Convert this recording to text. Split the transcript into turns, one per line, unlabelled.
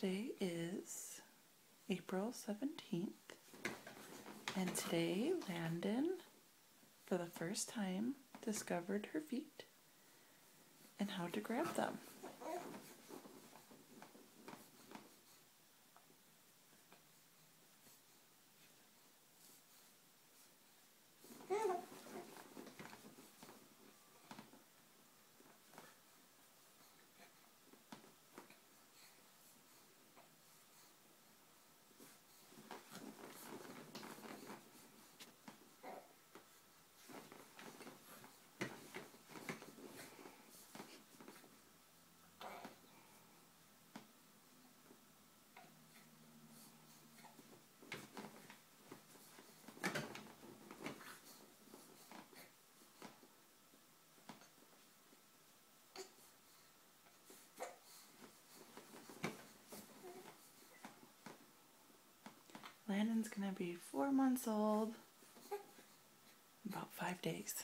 Today is April 17th, and today Landyn, for the first time, discovered her feet and how to grab them. Landyn's gonna be four months old, about five days.